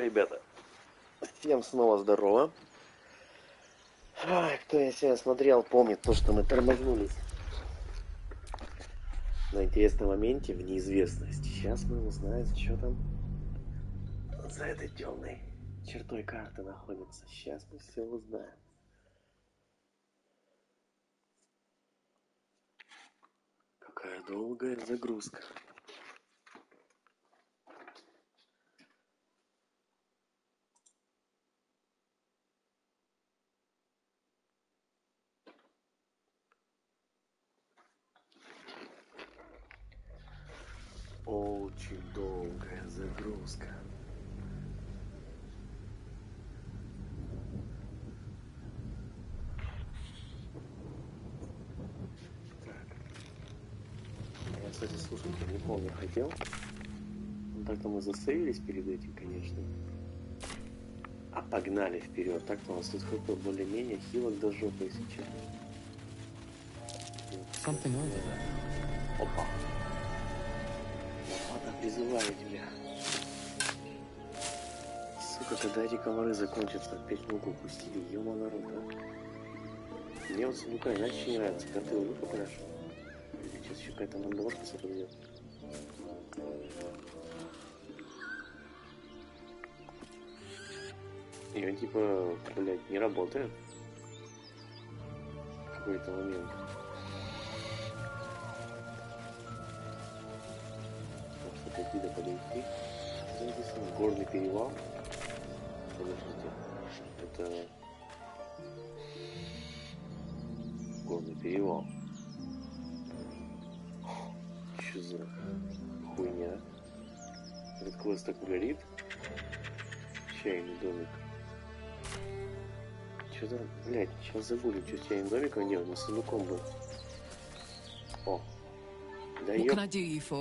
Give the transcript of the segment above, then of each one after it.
ребята. Всем снова здорово. Ай, кто я сегодня смотрел, помнит то, что мы тормознулись на интересном моменте в неизвестность. Сейчас мы узнаем, что там за этой темной чертой карты находится. Сейчас мы все узнаем. Какая долгая загрузка. Очень долгая загрузка. Так. Я, кстати, слушайте, не помню, хотел. Ну, так-то мы засейвились перед этим, конечно. А погнали вперед. Так-то у нас тут хоть более-менее хилок до жопы, если честно. Something over there. Опа. Призываю тебя. Сука, когда эти комары закончатся, опять ногу упустили, ё народ, а. Мне вот сундука иначе не нравится, когда ты его выкопаешь. Сейчас еще какая-то мандавашка сопридет. И он типа, блядь, не работает. В какой-то момент. Что написано? Горный перевал. Подождите. Это горный перевал. Что за хуйня? Этот квест так горит. Чайный домик. Что-то, блядь, сейчас забыли, что с чайным домиком делать, мы с сундуком был. О, да ёп. Отъебись.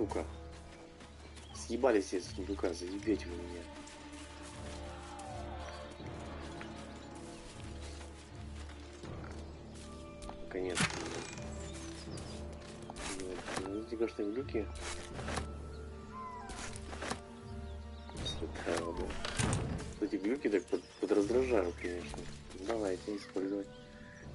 Сука. Съебались из сундука, заебете вы меня. Наконец-то. Видите, глюки. Сука, да. Эти глюки так под, подраздражают, конечно. Давайте использовать.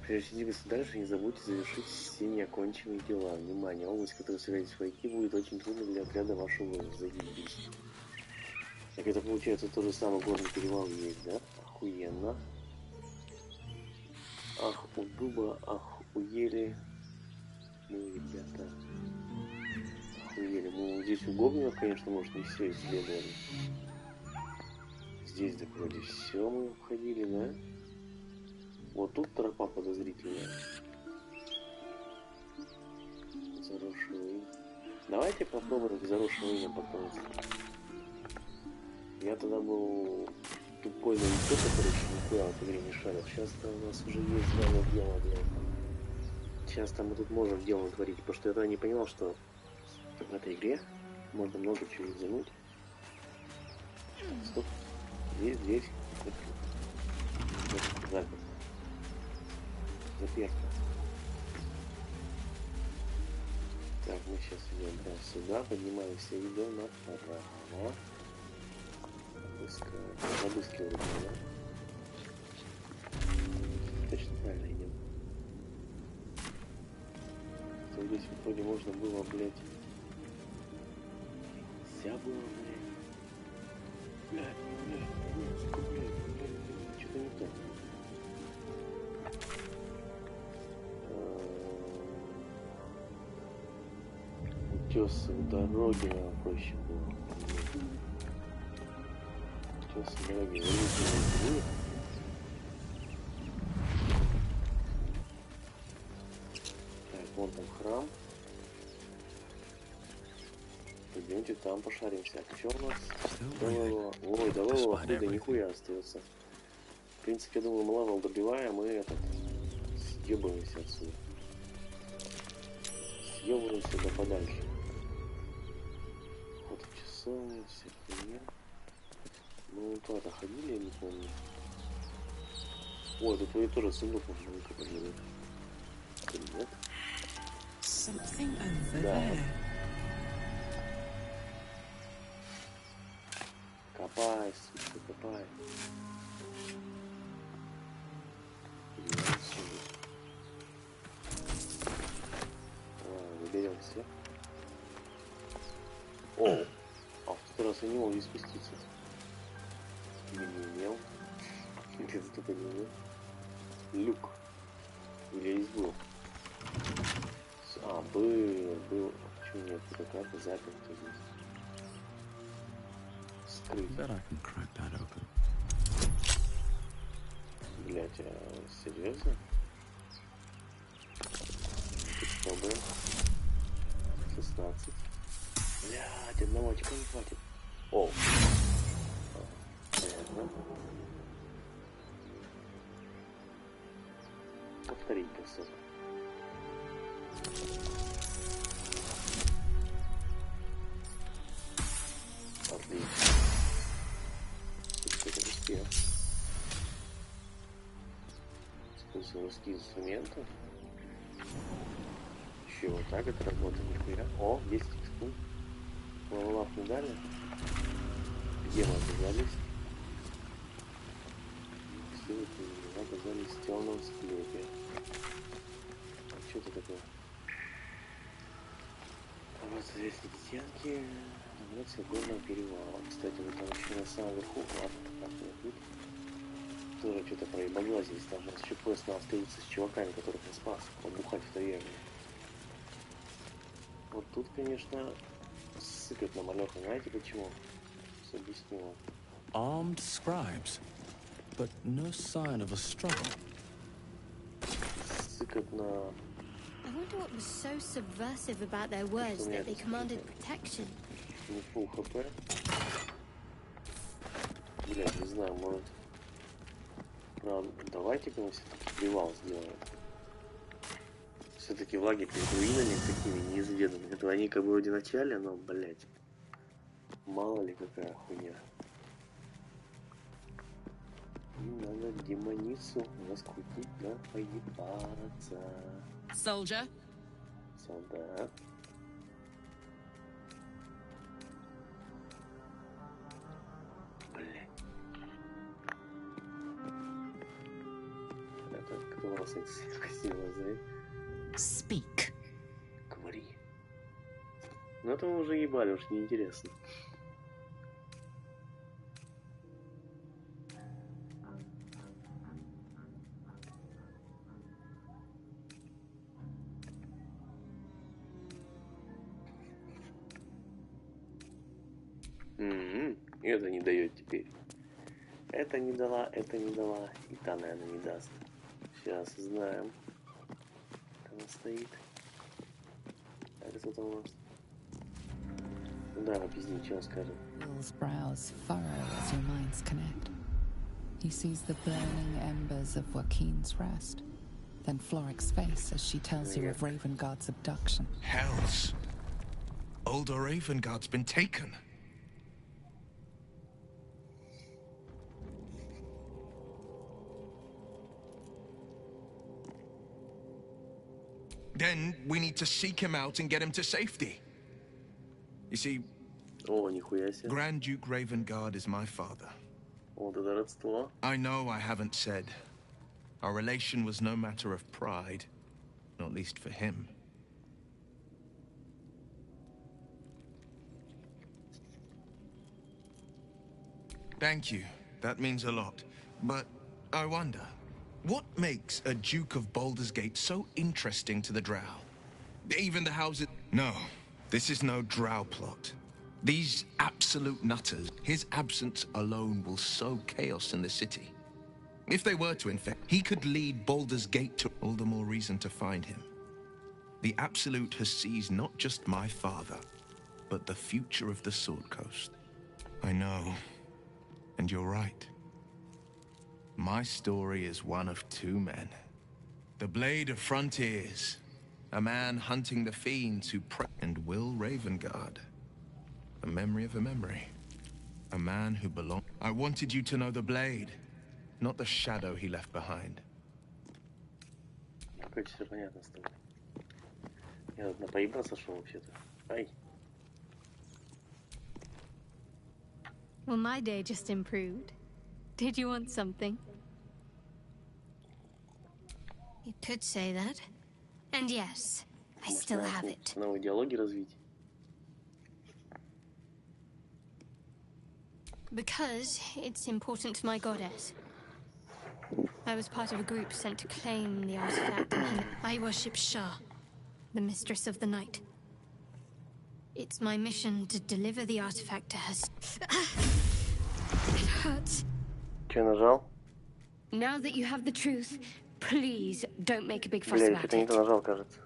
Прежде дальше, не забудьте завершить все неоконченные дела. Внимание, область, которую собираетесь войти, будет очень трудно для отряда вашего воина. Заебись. Так это получается то же самое горный перевал есть, да? Охуенно. Ах, у дуба, охуели. Ну, ребята. Охуели. Ну, здесь у гоблинов, конечно, может, не все исследовали. Здесь, так вроде все мы обходили, да? Вот тут тропа подозрительная. Заросший. Давайте попробуем к заросшим лыням покрыться. Я тогда был тупой новичок, который еще нихуя в этой игре не шарил. Сейчас-то у нас уже есть дела для этого. Сейчас-то мы тут можем дело творить, потому что я тогда не понимал, что в этой игре можно много чего извернуть. Стоп. Здесь, здесь. Вот, Запись. Заперто. Так, мы сейчас идем прямо сюда, поднимаемся, идем направо. Обыскиваем. Обыскиваем, да? Точно правильно идем. То здесь вроде можно было, блядь. Нельзя было, блядь. Блядь, блядь, блядь, блядь, Утесы у дороги нам проще было. Утесы у дороги великие Так, вон там храм. Пойдемте там пошаримся. А что у нас? Давай, Ой, давай его оттуда нихуя остается. В принципе, я думаю, мы level добиваем, мы этот съебываемся отсюда. Съебываемся да подальше. Часовне, вся хуйня. Ну, куда-то ходили, я не помню. Ой, тут твои тоже сундук можно выкупать. Или нет? Да. Копай, сучка, копай. Выберем все. О! А в тот раз я не мог здесь спуститься. Или не умел. Где-то только не умел. Люк. Или здесь был. А, был, был. Почему нет? Эта карта заперта здесь. Скрыть. Блять, а серьезно? Попробуем. 16. Блять, одного очка не хватит. О. Повторить бросок. Отлично. Что-то успел. Инструменты. Еще вот так это работает, нихуя. О, 10 секунд. Лавелап не дали. Мы оказались? Все это оказались в темном склепе. А что это такое? А вот известные стенки. До горного перевала. Кстати, вот там еще на самом верху. Ладно, так не тут тоже что-то проебоглазились. Там же еще поезд надо встретиться с чуваками, которых я спас, побухать в таверне. Вот тут, конечно, сыпет на малеха. Знаете почему? Сейчас объясню вам. Armed scribes, but no sign of a struggle. Сыкат на... I wonder what was so subversive about their words that they commanded protection. не фул хп. Блять, не знаю, может... Правда, давайте-ка мы все-таки привал сделаем. Все-таки в лаге перед руинами такими неизведанными. Это они как бы вроде начале, но, блять. Мало ли какая хуйня. И надо демоницу раскрутить, да, поебаться. Soldier, Солдат. Speak. Говори. Ну это мы уже ебали, уж неинтересно. М-м, Это не дает теперь. Это не дала, это не дала. И та, наверное, не даст. Сейчас знаем. Она стоит. Так, кто там у нас? Да, объясни, что он скажет. Will's brows furrow as your minds connect. He sees the burning embers of Joaquin's rest, then Floric's face as she tells you of Ravengard's abduction. Hells. Old Ravengard's been taken. Then we need to seek him out and get him to safety. You see, О, нихуя себе. Grand Duke Ravengard is my father. Вот это родство. I know I haven't said. Our relation was no matter of pride, not least for him. Thank you. That means a lot. But I wonder, what makes a Duke of Baldur's Gate so interesting to the Drow? Even the houses. No, this is no Drow plot. These absolute nutters, his absence alone will sow chaos in the city. If they were to infect, he could lead Baldur's Gate to all the more reason to find him. The Absolute has seized not just my father, but the future of the Sword Coast. I know, and you're right. My story is one of two men. The Blade of Frontiers, a man hunting the fiends who pre- and Will Ravengard, a memory of a memory, a man who belonged. I wanted you to know the Blade, not the shadow he left behind. Короче, все понятно с тобой. Я тут на поебаться сошел вообще-то. Ай. Well, my day just improved. Did you want something? You could say that. And yes, I Может, still надо have ну, it. Новые диалоги развить. Because it's important to my goddess. I was part of a group sent to claim the artifact. and I worship Shah, the mistress of the night. It's my mission to deliver the artifact to her. s- It hurts. Че нажал? Now that you have the truth, please don't make a big fuss Бля, я about что-то не it. то нажал, кажется.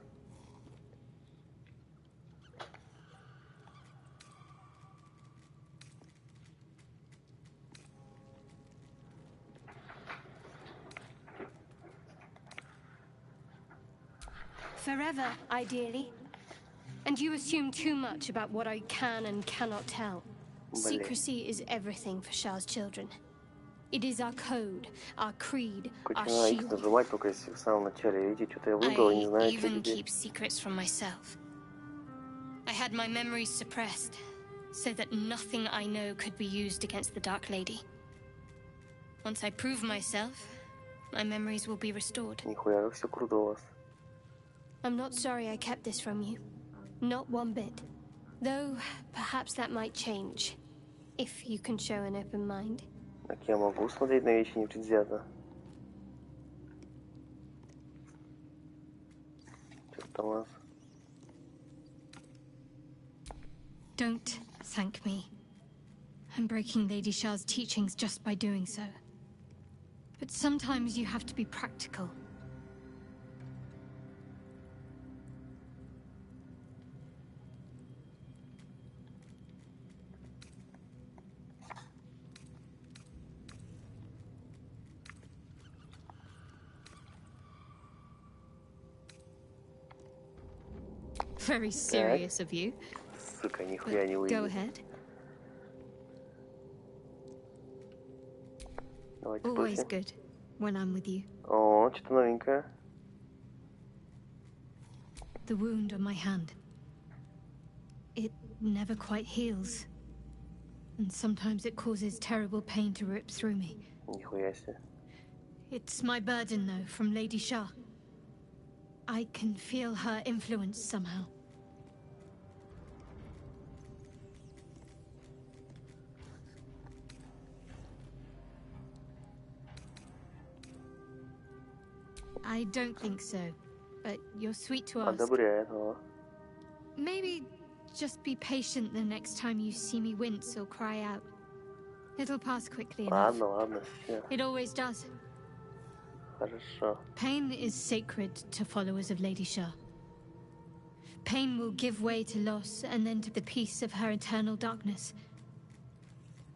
Forever, ideally. And you assume too much about what I can and cannot tell. Блин. Secrecy is everything for Shah's children. It is our code, our creed, Хоть our надо X shield. нажимать только если в самом начале. Видите, что-то я выбрал, и не I знаю, что even теперь. keep secrets from myself. I had my memories suppressed, so that nothing I know could be used against the Dark Lady. Once I prove myself, my memories will be restored. Нихуя, как все круто у вас. I'm not sorry I kept this from you. Not one bit. Though, perhaps that might change. If you can show an open mind. Так я могу смотреть на вещи непредвзято. Что там у вас? Don't thank me. I'm breaking Lady Shah's teachings just by doing so. But sometimes you have to be practical. Very serious of you. Сука, нихуя не Go выйдет. ahead. Давайте Always спустим. good when I'm with you. О, что-то новенькое. The wound on my hand. It never quite heals. And sometimes it causes terrible pain to rip through me. Нихуя себе. It's my burden, though, from Lady Shah. I can feel her influence somehow. I don't think so, but you're sweet to ask. Maybe just be patient the next time you see me wince or cry out. It'll pass quickly enough. It always does. Хорошо. Pain is sacred to followers of Lady Shah. Pain will give way to loss and then to the peace of her eternal darkness.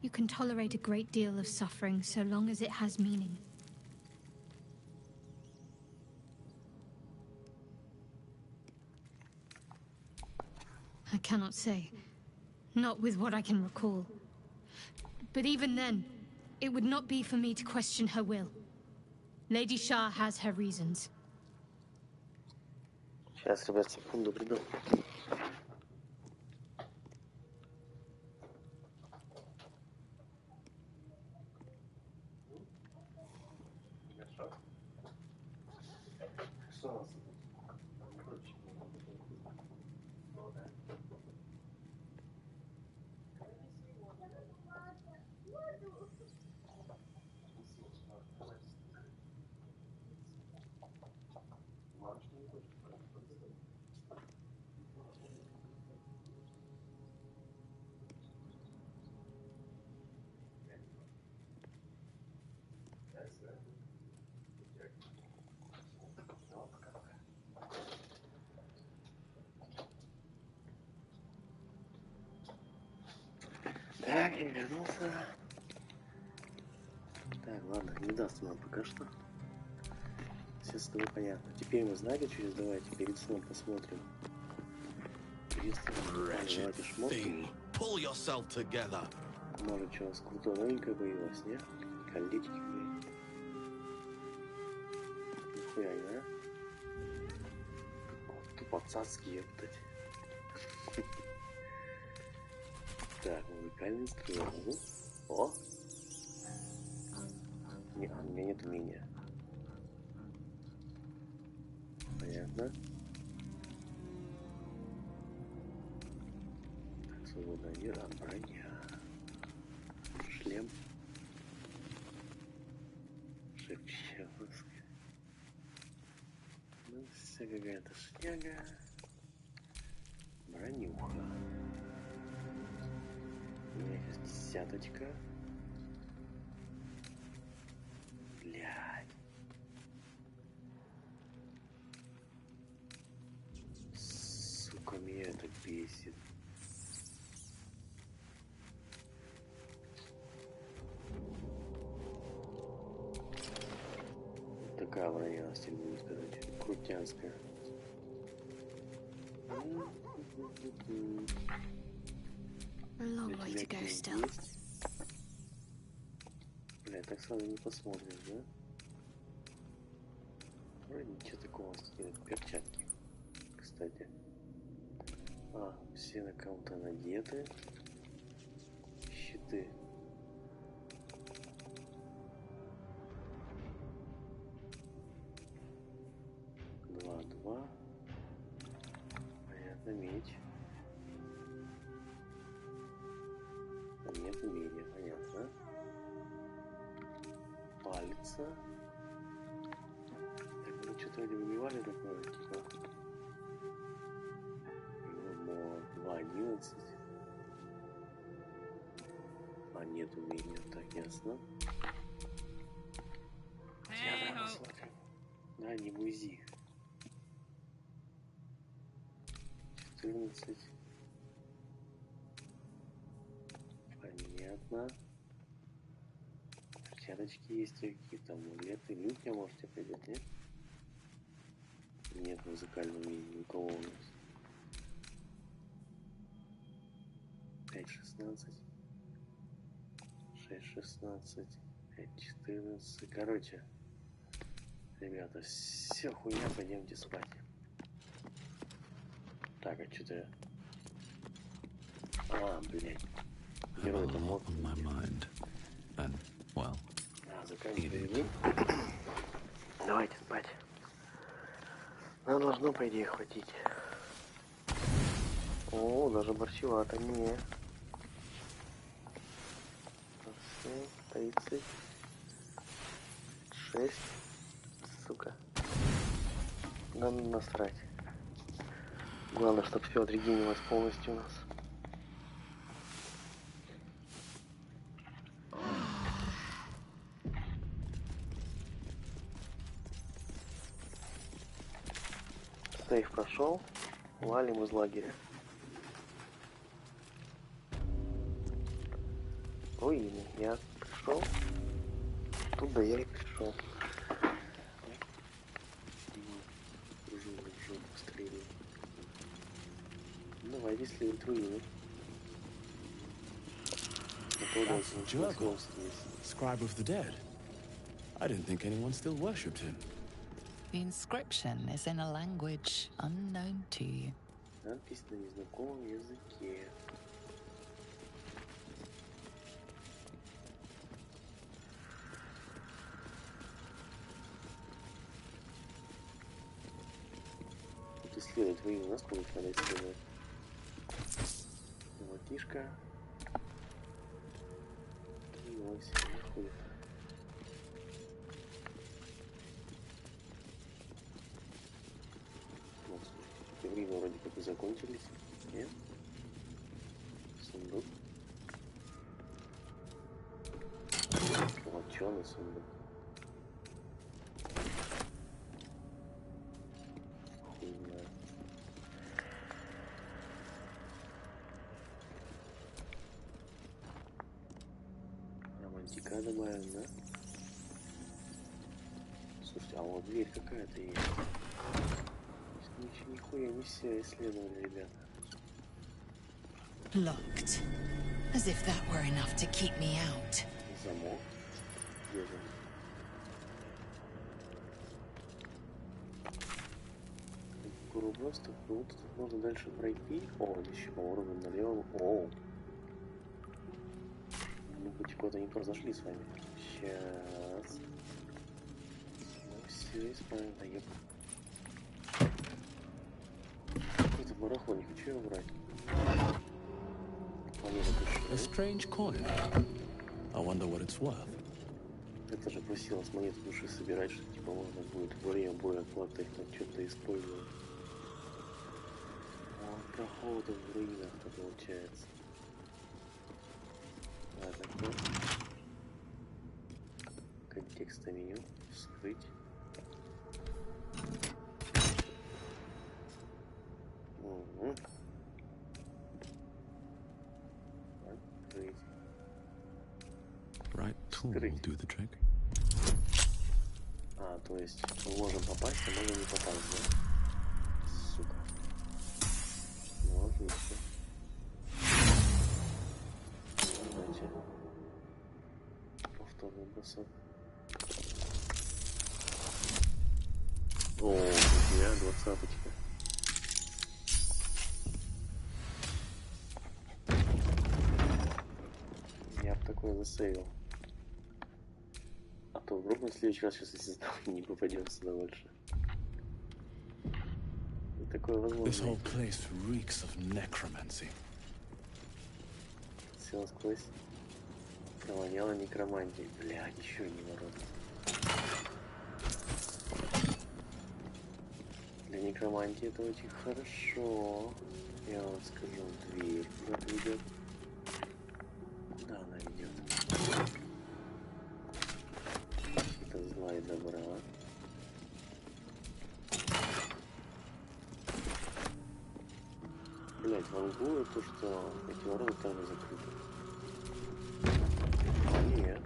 You can tolerate a great deal of suffering so long as it has meaning. I cannot say. Not with what I can recall. But even then, it would not be for me to question her will. Lady Shah has her reasons. Сейчас, ребят, секунду приду. Не нам пока что. Все с тобой понятно. Теперь мы что здесь давайте перед сном посмотрим. Перед сном. Pull yourself together. Может, что у вас крутое новенькое появилось, нет? Колечки, блин. Нихуя не, а? Тупо по-пацански, ептать. Так, музыкальный инструмент. О! Не, а, у меня. Понятно. Так, свободная одежда, броня. Шлем. Шепчевск. Ну, вся какая-то шняга. Бронюха. У меня есть десяточка. Сука, меня это бесит. Вот Такая на стиль будет сказать. Крутянская. Long way to go still. Бля, так сразу не посмотришь, да? Вроде ничего такого у нас нет. Перчатки, кстати. Все на кого-то надеты. 14. Понятно. Перчаточки есть какие-то амулеты. Люк я можете придет, нет? Нет музыкального умения ни у кого у нас. 5, 16. 6, 16. 5, 14. Короче, ребята, все хуйня, пойдемте спать. Так, а что-то... я- А, блядь. Герой это мод. well, А, заканчиваем. Давайте спать. Нам должно, по идее, хватить. О, даже борщевато не. 30. 6. Сука. Надо насрать. Главное, чтобы все отрегенилось полностью у нас. Сейф прошел. Валим из лагеря. Ой, я пришел. Туда я и пришел. Давайте следовать руины. Это удачно. Jurgle. scribe of the dead. I didn't think anyone still worshipped him. The inscription is in a language unknown to you. Надпись на незнакомом языке. Тут исследовать руины, насколько их надо исследовать. И ось находит. Вот, слушайте, руины вроде как и закончились. Нет? Сундук. Золоченый сундук. Хуй знает. Романтика добавим, да? Слушайте, а вот дверь какая-то есть. Ничего, нихуя не все исследовали, ребята. Locked. As if that were enough to keep me out. Замок. Где же? Скоро просто круто. Тут можно дальше пройти. О, еще по уровню налево. О. Куда-то не туда зашли с вами. Сейчас. Ну, все, исправим. Да, еп. Какой-то барахло, не хочу его брать. Монета A strange coin. I wonder what it's worth. Это же просилось монету души собирать, что типа можно будет время боя хватать там что-то использовать. А проходы в руинах-то получается. Кто? Контекста меню. Скрыть. Угу. Открыть. Right tool will do the trick. А, то есть мы можем попасть, а можем не попасть, да? Засейвил. А то вдруг на следующий раз, сейчас если сдам, не попадем сюда больше. И такое This возможно. whole place reeks of necromancy. Все сквозь. Провоняло некромантией. Блядь, еще не ворот. Для некромантии это очень хорошо. Я вам скажу, дверь куда-то ведет. Куда она ведет? Это зла и добра. Блять, волгую то, что эти ворота тоже закрыты. А нет.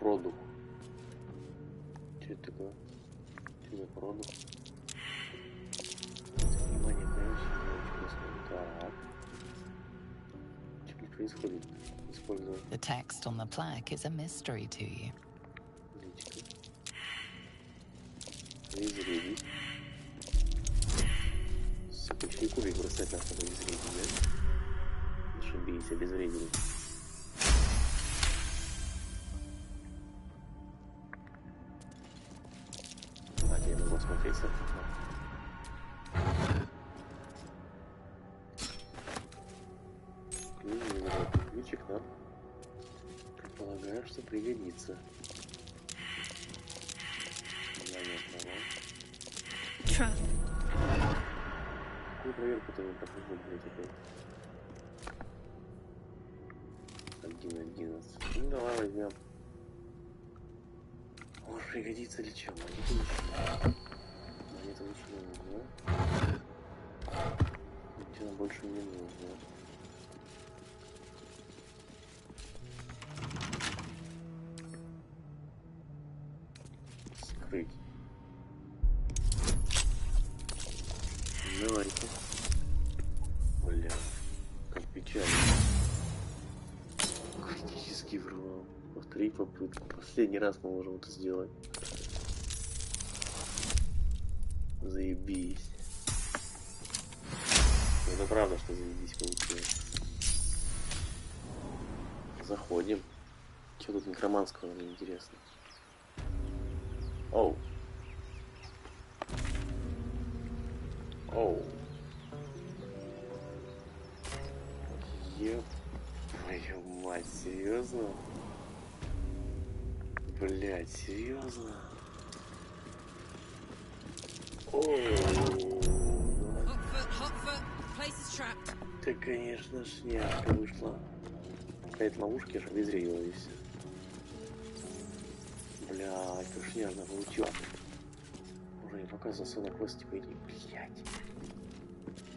Продух. Что это такое? Что за продух? Внимание, конечно, не очень происходит. Так. Что не происходит? Использовать The text on the plaque is a mystery to you. Кубик бросать на чтобы безвредить, да? Ошибись, обезвредили. А, я могу смотреть с. Ключ, ключик нам, предполагаю, что пригодится. Проверку-то не прохожу, блядь, опять? Один одиннадцать. Ну давай возьмем. Может пригодится ли чем? Монеты лучше. Монеты лучше не нужна. Ничего больше не нужно. Скрыть. Последний раз мы можем это сделать. Заебись. Ну, Это правда, что заебись получилось. Заходим. Что тут некроманского, мне интересно. Оу. Оу. Еб... Твою мать, серьезно? Блять, серьезно? Ты, конечно, шняшка вышла. Опять ловушки аж обезвредила и все. Блядь, как шняжно получилось. Уже показывал свой на квест, типа иди. Блядь.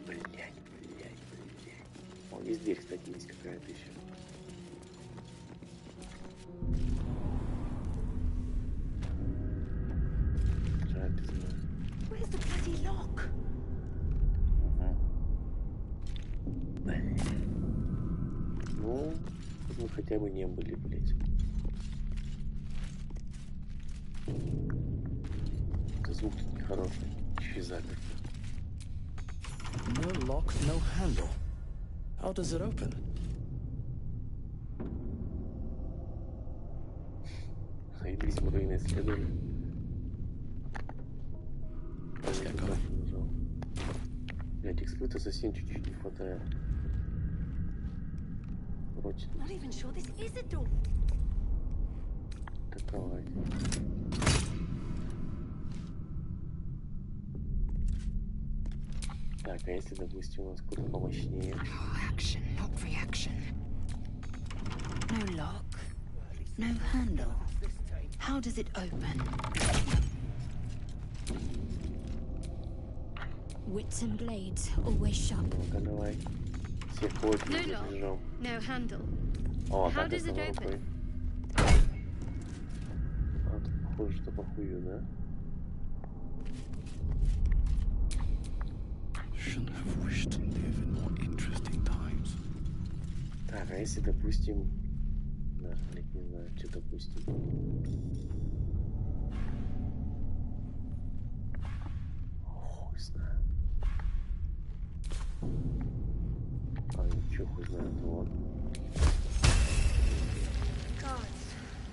Блядь, блядь, блядь. О, здесь дверь, кстати, есть какая-то еще. Ну, тут мы хотя бы не были, блядь. Это звук тут нехороший. И заперто. No lock, no handle. How does it open? Заебись, мы руины исследовали. Блять, эксплойта совсем чуть-чуть не хватает. Короче, Not even sure this is a door. такова. Так, а если, допустим, у нас какой-то помощнее? Oh, action, not reaction. No lock, no handle. How does it open? Wits and blades, always sharp. Ну-ка, давай. Всех. No handle. О, How так does это it рукой. open? А, похоже, что похую, да? Shouldn't have wished to live in more interesting times. Так, а если, допустим... Да, блядь, не знаю, что допустим. Хуй знаю. А, ничего, хуй знает, вот. Guards,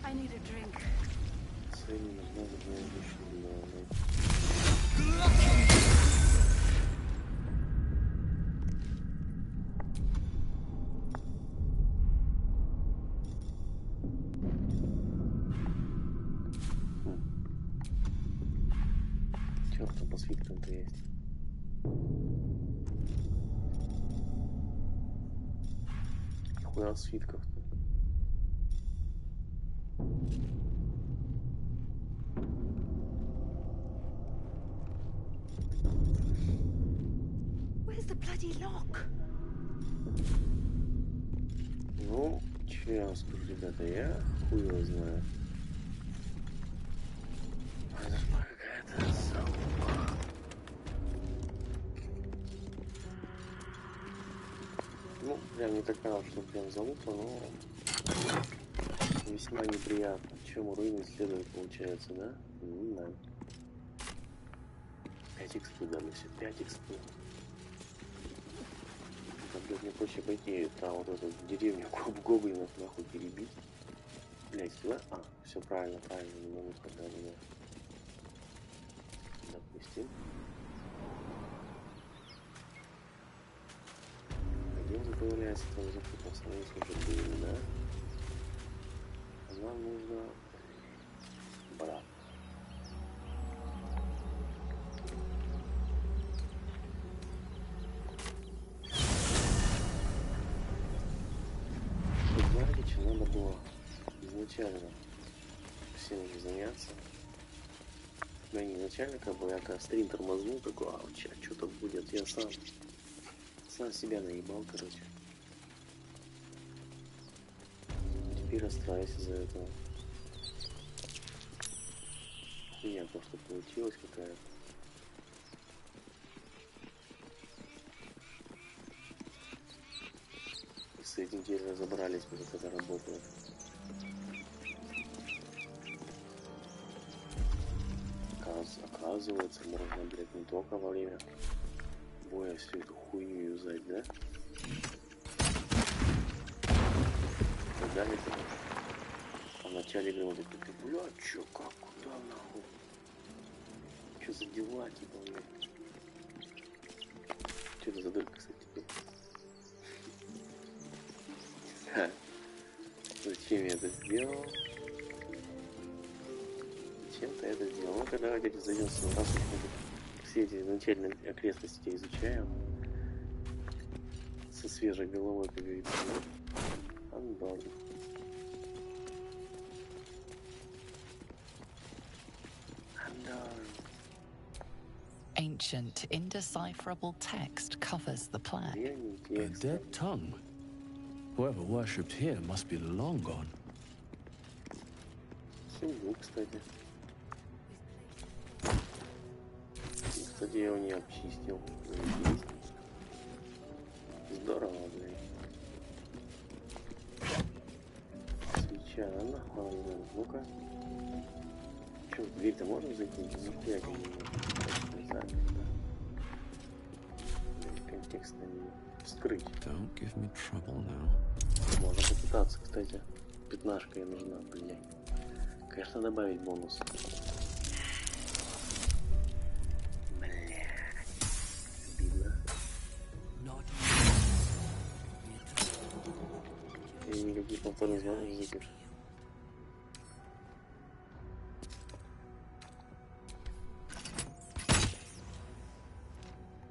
I need a drink. Цели нужна одна вещь, Нихуя свитков-то. Where's the bloody lock? Ну, что я вам скажу, ребята, я хуй его знаю. Это ж какая-то прям не такая, что прям залупа, но весьма неприятно. Чем руины исследовать получается, да? Не знаю. 5 экспы дали все, 5 экспы. Да, блядь, мне проще пойти там вот эту деревню гоб- гоблинов нахуй перебить. Блядь, сюда? А, все правильно, правильно, не могу сказать, да. Допустим. Он появляется, там запутался, мы уже были, да? А нам нужно брат. Знаете, чем надо было изначально всем же заняться? Да не изначально, как бы я как стрим тормознул, такой, а сейчас что-то будет, я сам, сам себя наебал, короче. Теперь расстраиваюсь из-за этого. Хуйня просто получилась какая-то. И с этим теперь разобрались, как это работает. Оказ- Оказывается, можно, блядь, не только во время боя всю эту хуйню юзать, да? Дали ты. А в начале игры вот ты, бля, чё, как, куда, нахуй? Чё за дела, типа, блядь? Чё это за дырка, кстати, теперь? Зачем я это сделал? Зачем ты это сделал? Ну-ка, давайте займемся, раз уж мы тут все эти начальные окрестности изучаем. Со свежей головой, как говорится. ну, Андор. Андор. Ancient, indecipherable text covers the plaque. Древний A текст. dead tongue. Whoever worshipped here must be long gone. Семью, кстати. И, Кстати, я его не обчистил. Здорово, блядь. Свеча, нахуй, ну-ка. Что, в дверь-то можно зайти? Нихуя не можно. Не знаю, когда. Контекстно не вскрыть. Don't give me trouble now. Можно попытаться, кстати. Пятнашка ей нужна, блядь. Конечно, добавить бонус. Никаких повторных запишешь.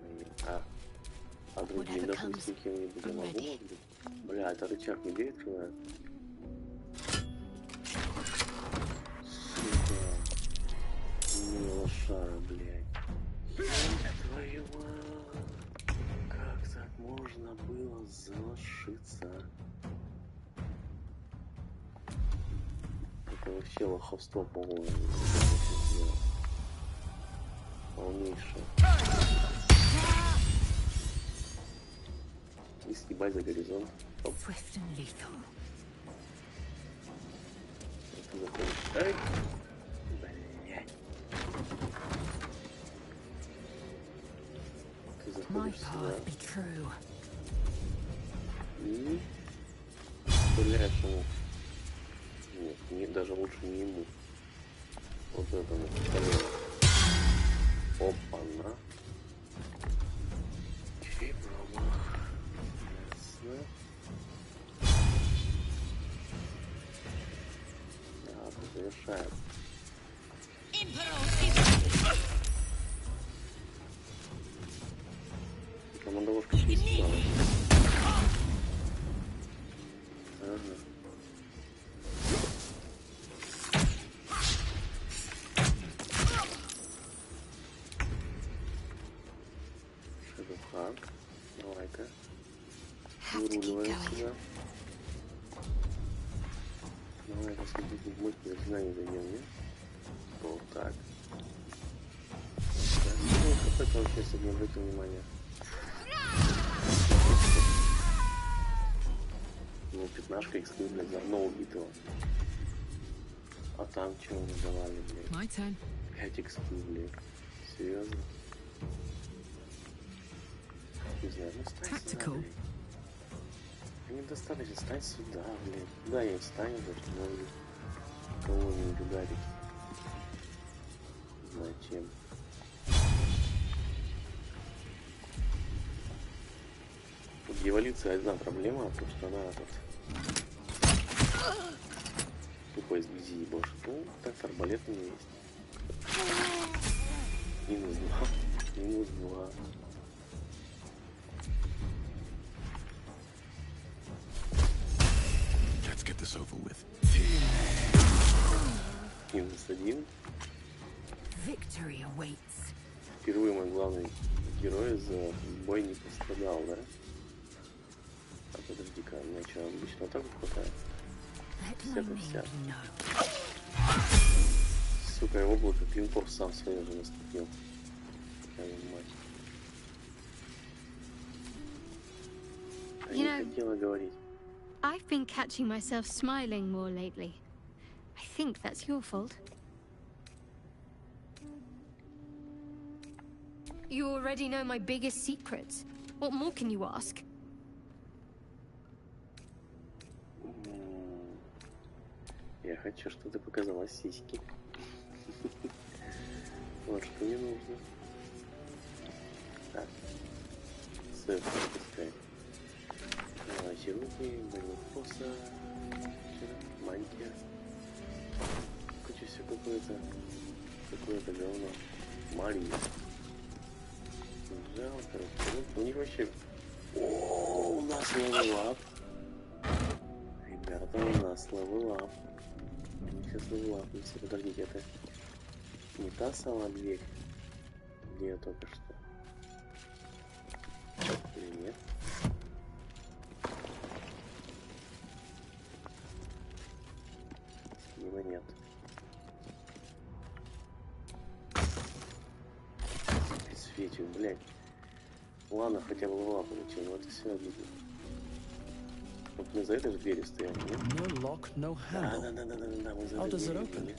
Блин, А, а другие, допустим, comes, кем-нибудь могу? Бля, это рычаг не дверь вообще лоховство, по-моему. Полнейшее. И съебать за горизонт. Оп, Swift and lethal. ты заходишь. Ай! Блядь. Ты My заходишь сюда path be true. и стреляешь ему. Нет, не, даже лучше не ему. Вот этому. второму. Опа-на. Чей промах? Ясно. Да, завершаем. Командовушка чистила. Заклинания зайдем, нет? Вот так. Какой-то вообще сегодня не обратил внимания. Ну, пятнашка экспы, блядь, за одного убитого. А там чего мы давали, блядь? My turn. 5 экспы, блядь. Серьезно? Не знаю, ну стань сюда, блядь. Мне достаточно, стань сюда, блядь. Куда я встану, даже может кого-нибудь ударить. Зачем? Тут эволюция одна проблема, потому что она тут тупо из грязи ебашит. Ну, так арбалет у меня есть. Минус два. Минус два. my вся. name be known. Сука, облако клинков сам свое же наступил. Твою мать. А You не know- хотела говорить. I've been catching myself smiling more lately. I think that's your fault. You already know my biggest secrets. What more can you ask? Я хочу, чтобы ты показала сиськи. Вот что мне нужно. Так. Сэф, пускай. Давайте руки, боевой посох, мантия. Куча все какое-то. Какое-то говно. Мария. Жалко. У них вообще... О, у нас level up. Ребята, у нас level up. Сейчас левелапнемся. Подождите, это не та самая дверь, где я только что. Или нет? Либо нет. Светил, блядь. Ладно, хотя бы левела получил, но это все обидно мы за этой же двери стоим, нет? No lock, no handle. Да, да, да, да, да, да, мы за этой двери стоим.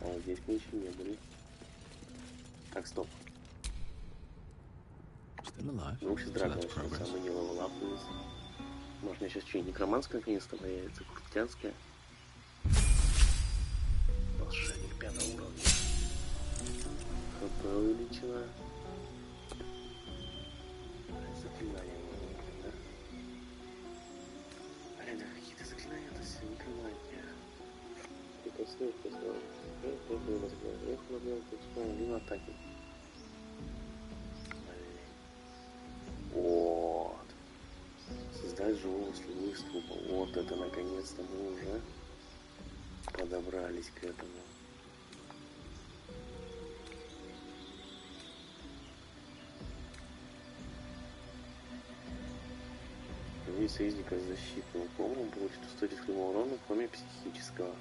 А вот здесь мы еще не были. Так, стоп. Руки дракона, самый не левелапнулись. Можно сейчас что-нибудь некроманское наконец-то появится, крутянское. Волшебник пятого уровня. ХП увеличено. Живого слугу из трупа. Вот это наконец-то мы уже подобрались к этому. Любой союзника с защитным помощью получит 100 дисклейма урона, кроме психического.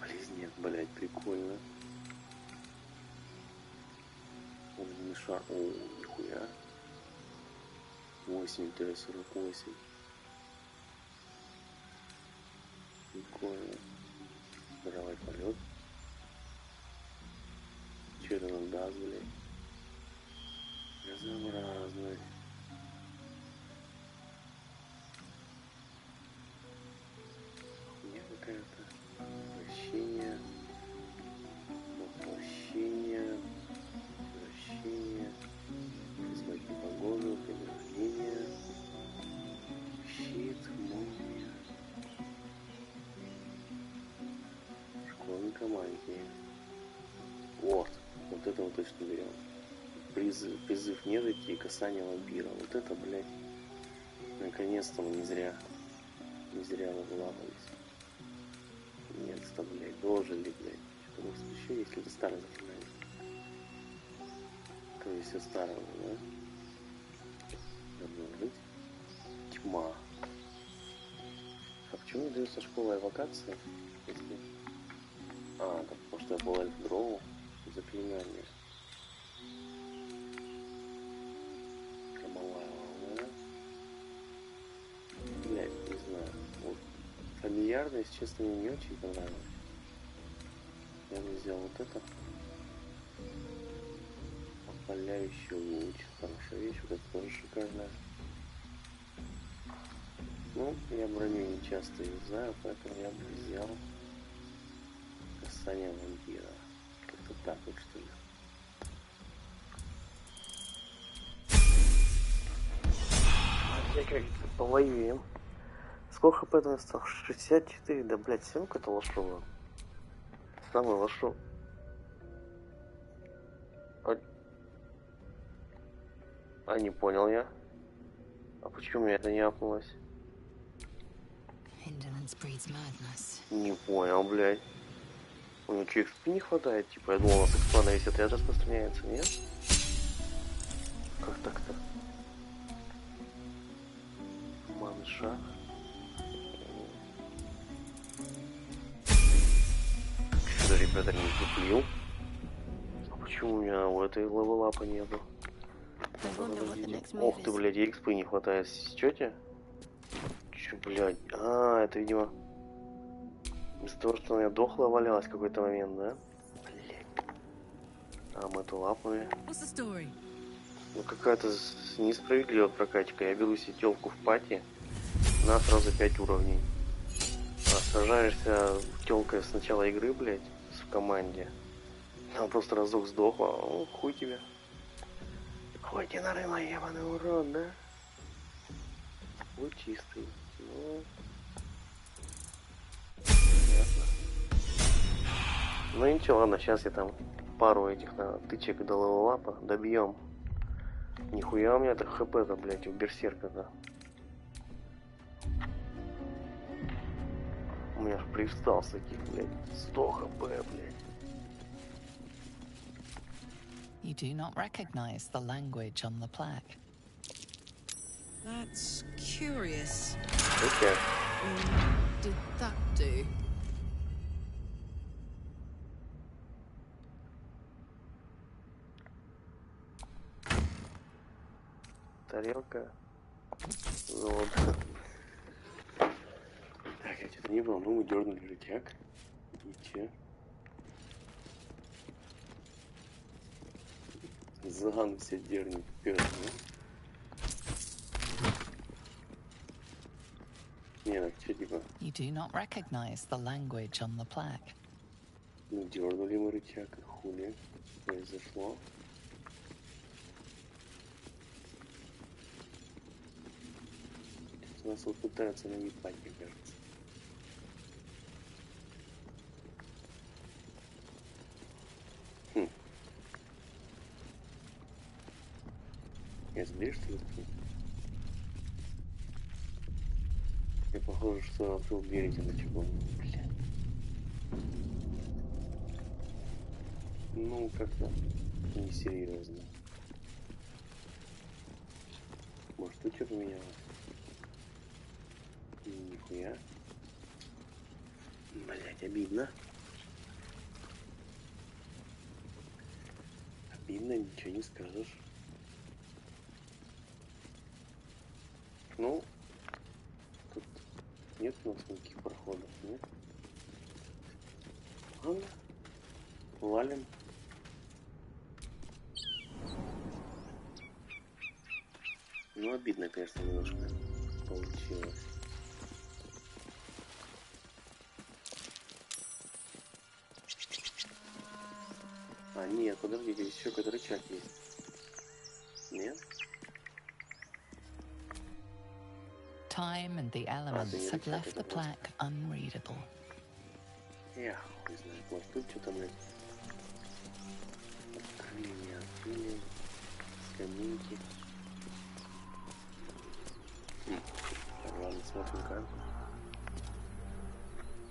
Болезнь блять, прикольно. Огненный шар. О, нихуя. 8-48. Прикольно. Здоровый полет. Че это нам даст, блядь? Разнообразный. Вот это мы точно берем. Призыв, призыв нежити и касание вампира. Вот это, блядь. Наконец-то мы не зря. Не зря вылавались. Нет-то, блядь, дожили, блядь. Что-то может еще, если это старое заклинание. То есть все старого, да? Должно быть. Тьма. А почему дается школа эвокации? Если... А, так потому что я был эльф дроу. Заклинание. Камалая волна. Блять, не знаю. Вот. Фамильярность, честно, мне не очень понравилась. Я бы взял вот это. Опаляющий луч. Хорошая вещь, вот это тоже шикарная. Ну, я броню не часто юзаю, поэтому я бы взял касание вампира. Так вот, что ли. Я как повоюем. Сколько хп осталось? 64, да блять, семка это лошова. Самый лошов. А... а не понял я. А почему мне это не апнулось? Не понял, блядь. У него что, XP не хватает? Типа, я думал, у нас экспа на весь отряд распространяется, нет? Как так-то? Ман шаг. Что-то, ребята, не дуплил. А почему у меня у этой левелапа нету? Ох ты, блядь, экспы не хватает. Сечете? Чё, блядь? А, это, видимо, из-за того, что она дохла валялась в какой-то момент, да? Блядь. А мы the story? Ну какая-то несправедливая прокачка. Я беру себе телку в пати, на сразу 5 уровней. А сражаешься телкой с начала игры, блядь, в команде. Она просто разок сдохла, ну хуй тебе. Хуй тебе на рыма, ебаный урод, да? Хуй чистый. Ну... Понятно. Ну ничего, ладно, сейчас я там пару этих на тычек до левелапа добьем. Нихуя у меня это хп-то, блядь, у берсерка-то. У меня ж привстал с таких, блядь, 100 хп, блядь. You do not recognize the language on the plaque. That's curious. Окей. Did that do? тарелка. Вот. Так, я что-то не был, ну мы дернули рычаг. Ничего. Заган все дернет вперед, ну. Не, так что типа? You do not recognize the language on the plaque. Ну, дернули мы рычаг, и хули. Произошло. Нас вот пытаются наебать, мне кажется. Хм. Я дверь что ли? Я похоже, что открыл дверь этим очагом. Бля. Ну, как-то несерьезно. Может, тут что поменялось? Нихуя. Блять, обидно. Обидно, ничего не скажешь. Ну, тут нет у нас никаких проходов, нет? Ладно, валим. Ну, обидно, конечно, немножко получилось. А, нет, подождите, здесь еще какой-то рычаг есть. Нет? Time and the elements have left the plaque unreadable. Я хуй знает, может тут что-то, блядь. Открыли, открыли. Скамейки. Хм. Ладно, смотрим карту.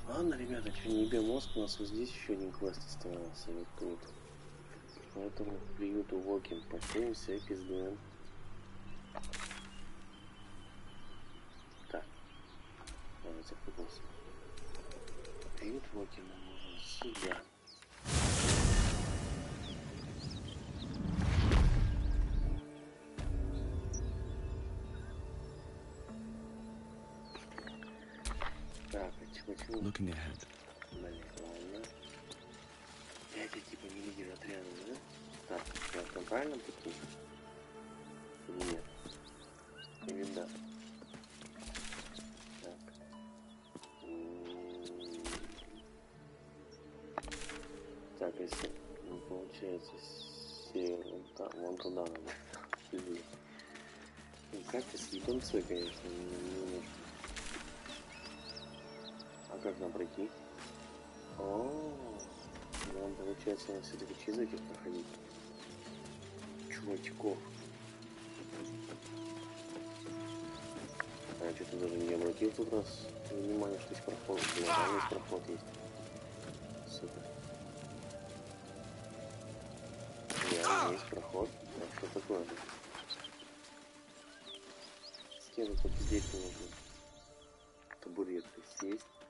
Ладно, ребята, что не ебем мозг, у нас вот здесь еще один квест оставался, вот тут. Поэтому к приюту Вокин поднимемся и пиздуем. Так. Ладно, запутался. Приют Вокина можно сюда. А? Looking ahead. Это типа не лидер отряда, да? Так, я на правильном пути? Или нет? Или да? Так. Так, если ну, получается север, вон, та- вон туда надо. Ну, как-то с японцой, конечно, не, не нужно. А как нам пройти? Получается надо все-таки через этих проходить. Чувачков. А что-то даже не обратил тут раз внимание, что есть проход. Да, есть проход есть. Супер. Реально есть проход. А что такое? Стену посидеть нужно. Табуретка сесть.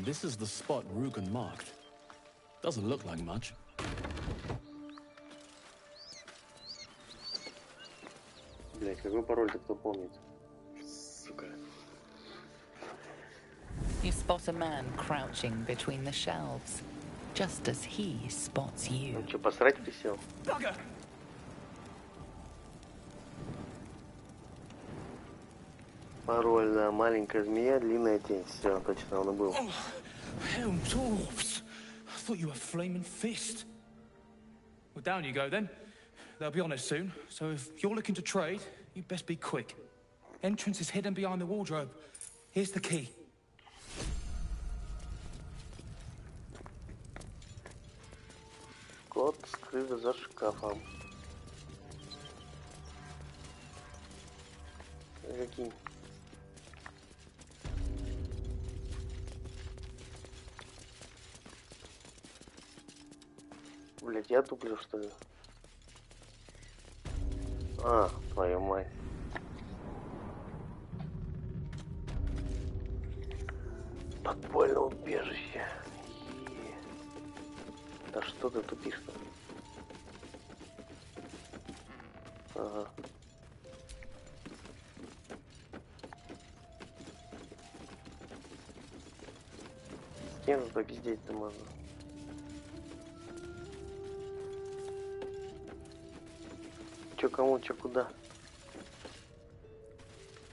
This is the spot Rugen marked. Doesn't look like much. Блять, какой пароль-то кто помнит? Сука. You spot a man crouching between the shelves, just as he spots you. Он что, посрать присел? Bugger! Пароль, да, маленькая змея, длинная тень. Все, точно, он и был. Helm dwarves! I thought you were flaming fist. Well, down you go then. They'll be on us soon, so if you're looking to trade, you best be quick. Entrance is hidden behind the wardrobe. Here's the key. Кот скрыт за шкафом. Каким? Блять, я туплю, что ли? А, твою мать. Подпольное убежище. Е. Да что ты тупишь-то? Ага. С кем тут попиздеть-то можно? Кому, чё куда?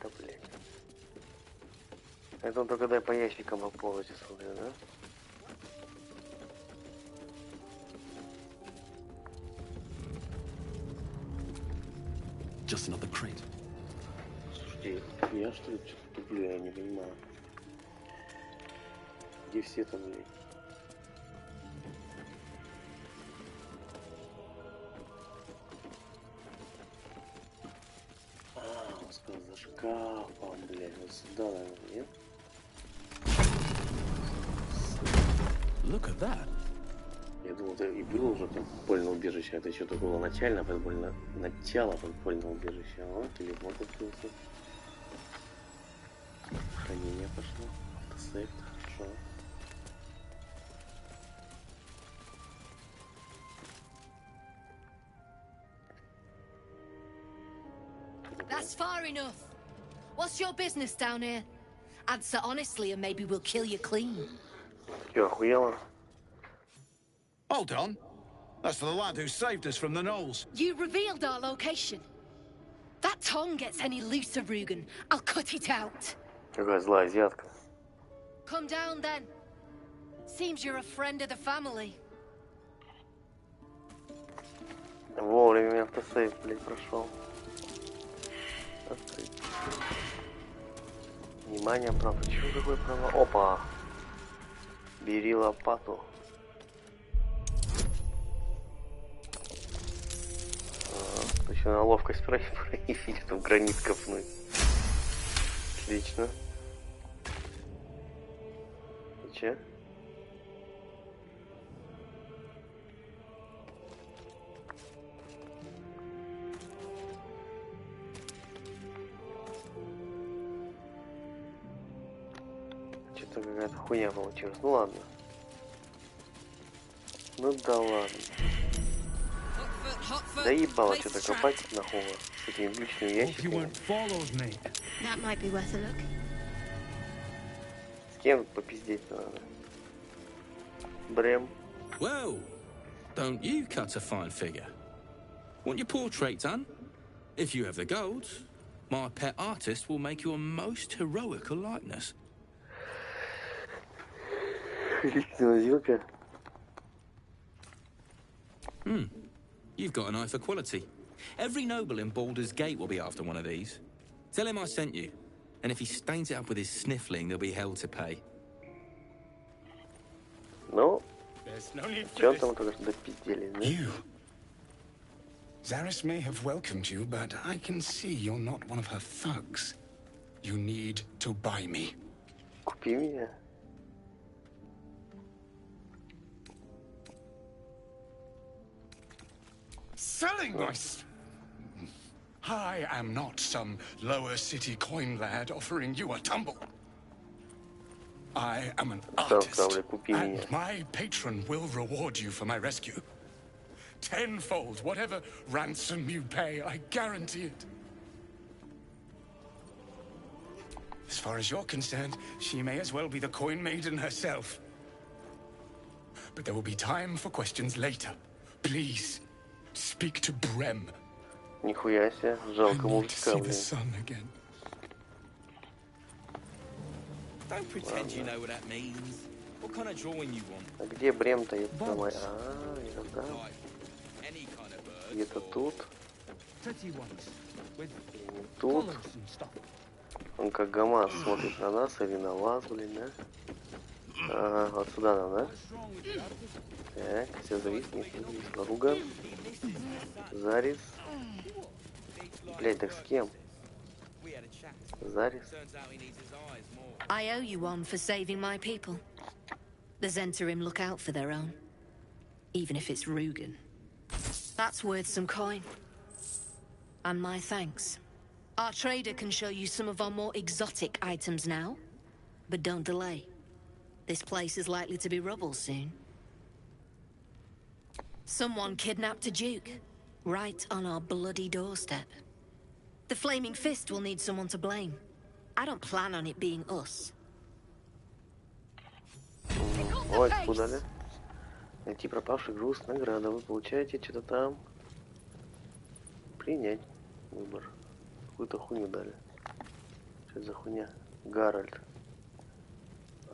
Да блядь. Это он только дай по ящикам полностью смотрю, да? Just another crate. Слушайте, я что ли что-то туплю, я не понимаю. Где все там, блядь? Шкафом, блядь, вот сюда, наверное, нет? Look at that. Я думал, это и было уже подпольное убежище, это еще только было начально подпольное, начало подпольного убежища, а вот телефон открылся. Хранение пошло, автосейв, хорошо. That's far enough. What's your business down here? Answer honestly and maybe we'll kill you clean. Че, охуела? Hold on. That's the lad who saved us from the Knolls. You revealed our location. That tongue gets any looser, Rugen. I'll cut it out. Какая злая азиатка. Come down then. Seems you're a friend of the family. Вовремя автосейв, блядь, прошел. Открыть. Внимание, право. Чего какое право? Опа! Бери лопату. А, Еще на ловкость про- проявить, чтобы гранит копнуть. Отлично. И че? Что-то какая-то хуйня получилась. Ну ладно. Ну да ладно. Да ебало что-то копать нахуй с этими личными Hope you ящиками. weren't followed me. That might be worth a look. С кем тут попиздеть надо? Брэм. Well, don't you cut a fine figure? Want your portrait done? If you have the gold, my pet artist will make you a most heroical likeness. Личная сделка. Hmm. You've got an eye for quality. Every noble in Baldur's Gate will be after one of these. Tell him I sent you. And if he stains it up with his sniffling, there'll be hell to pay. Ну, There's no need чем for там this. только что допиздели, да? You. Zaris may have welcomed you, but I can see you're not one of her thugs. You need to buy me. Купи меня. selling my... I am not some lower city coin lad offering you a tumble. I am an artist, and my patron will reward you for my rescue. Tenfold, whatever ransom you pay, I guarantee it. As far as you're concerned, she may as well be the coin maiden herself. But there will be time for questions later. Please, speak to Brem. Нихуя себе, жалко мужика, the блин. sun again. Don't pretend you know what that means. What kind of drawing you want? А где Брем-то? Это самое... А, это да. Где-то тут, тут. Он как ГАМАЗ смотрит на нас или на вас, блин, да? Ага, вот сюда нам, да? Так, все зависнет. Руган. Зарис. Блять, так с кем? We had a chat. Зарис. Turns out he needs his eyes more. I owe you one for saving my people. The Zentarim look out for their own. Even if it's Rugen. That's worth some coin. And my thanks. Our trader can show you some of our more exotic items now. But don't delay. This place is likely to be rubble soon. Someone kidnapped a duke. Right on our bloody doorstep. The Flaming Fist will need someone to blame. I don't plan on it being us. Ой, куда ли? Найти пропавший груз, награда. Вы получаете что-то там. Принять выбор. Какую-то хуйню дали. Что это за хуйня? Гарольд.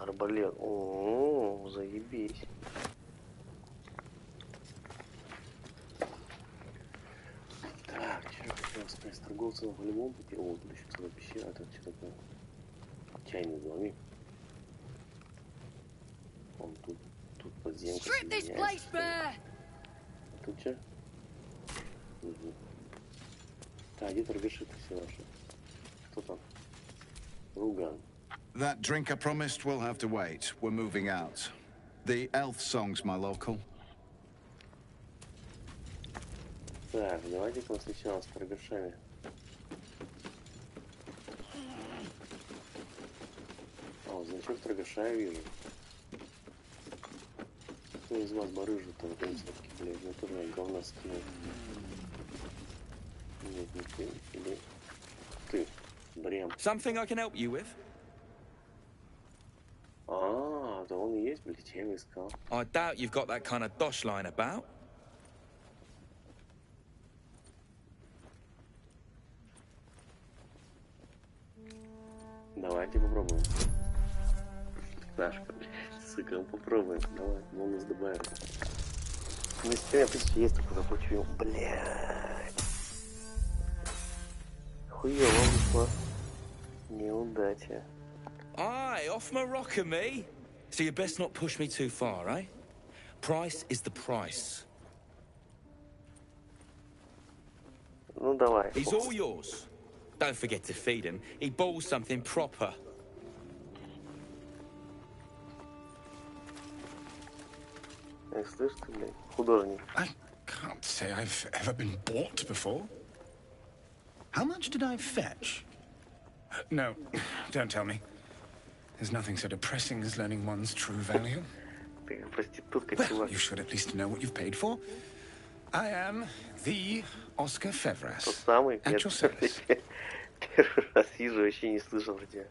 Арбалет. О, заебись. Так, что хотел сказать? С торговцем в любом пути. О, тут еще целая пещера. Это что такое? Чайный домик. Он тут, тут подземка. А Тут что? Угу. Так, где торгаши-то все ваши? Кто там? Руган. That drink I promised will have to wait. We're moving out. The elf song's my local. Так, давайте-ка сначала с торгашами. О, значок торгаша я вижу. Кто из вас барыжу-то в концовке, блядь? Я тоже на говна скинул. Нет, не ты. Или ты. Брем. Something I can help you with? А, да он и есть, блядь, я его искал. I doubt you've got that kind of dosh line about. Давайте попробуем. Сашка, блядь, сука, ну попробуем. Давай, бонус добавим. Ну, если меня тысяча есть, только заплачу. Блядь. Хуёво вышло. Неудача. Aye, off Morocco, me. So you best not push me too far, eh? Price is the price. Ну давай. He's all yours. Don't forget to feed him. He balls something proper. Эх, слышь ты, блядь, художник. I can't say I've ever been bought before. How much did I fetch? No, don't tell me. There's nothing so depressing as learning one's true value. Ты как проститутка, Well, чувак. you should at least know what you've paid for. I am the Oscar Тот Fevras. самый. At Нет, your service. Первый раз вижу, вообще не слышал про тебя.